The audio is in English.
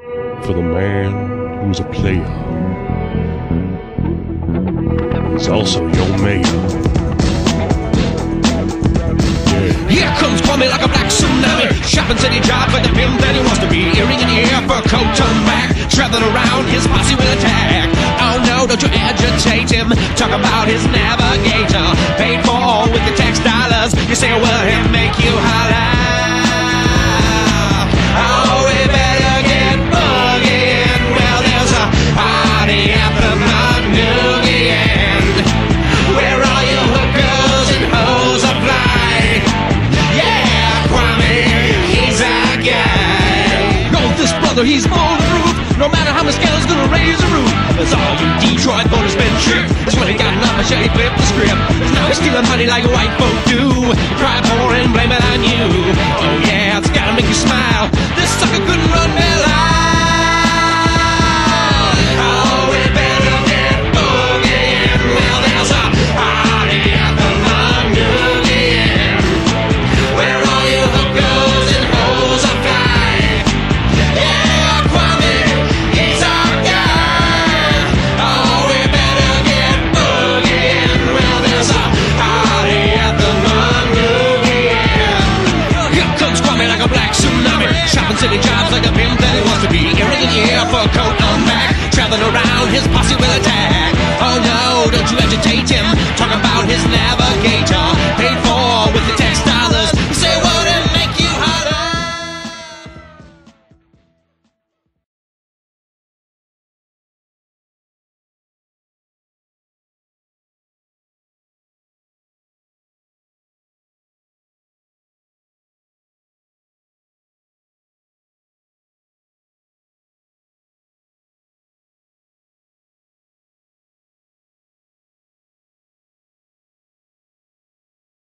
For the man who's a player is also your mayor. Here comes Kwame like a black tsunami. Shopping city job for the pimp that he wants to be. Earring in the air for coat turned back. Traveling around, his posse will attack. Oh no, don't you agitate him. Talk about his navigator. Brother, he's bulletproof. No matter how much scandal's gonna raise the roof. There's all you Detroit voters been tricked. That's when he got enough machete, flip the script. Now he's stealing money like white folk do. Cry for and blame it on you. City. child.